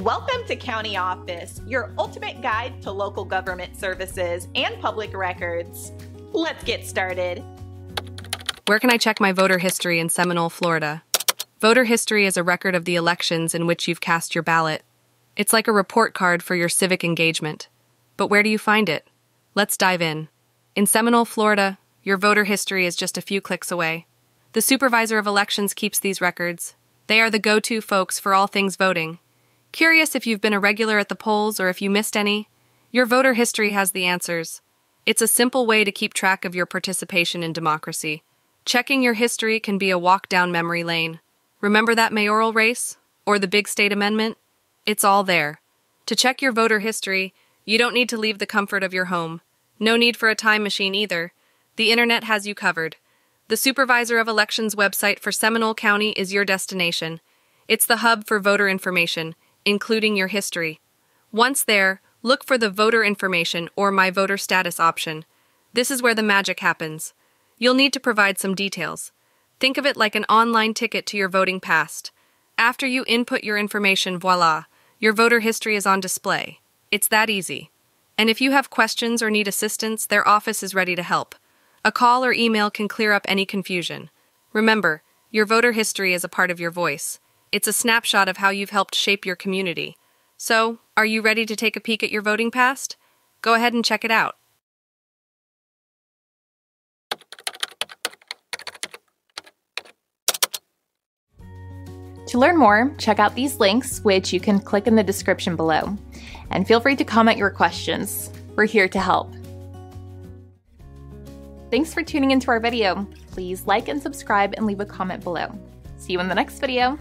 Welcome to County Office, your ultimate guide to local government services and public records. Let's get started. Where can I check my voter history in Seminole, Florida? Voter history is a record of the elections in which you've cast your ballot. It's like a report card for your civic engagement. But where do you find it? Let's dive in. In Seminole, Florida, your voter history is just a few clicks away. The supervisor of elections keeps these records. They are the go to folks for all things voting. Curious if you've been a regular at the polls or if you missed any? Your voter history has the answers. It's a simple way to keep track of your participation in democracy. Checking your history can be a walk down memory lane. Remember that mayoral race? Or the big state amendment? It's all there. To check your voter history, you don't need to leave the comfort of your home. No need for a time machine either. The internet has you covered. The Supervisor of Elections website for Seminole County is your destination. It's the hub for voter information, including your history. Once there, look for the Voter Information or My Voter Status option. This is where the magic happens. You'll need to provide some details. Think of it like an online ticket to your voting past. After you input your information, voila, your voter history is on display. It's that easy. And if you have questions or need assistance, their office is ready to help. A call or email can clear up any confusion. Remember, your voter history is a part of your voice. It's a snapshot of how you've helped shape your community. So, are you ready to take a peek at your voting past? Go ahead and check it out. To learn more, check out these links, which you can click in the description below. And feel free to comment your questions. We're here to help. Thanks for tuning into our video. Please like and subscribe and leave a comment below. See you in the next video.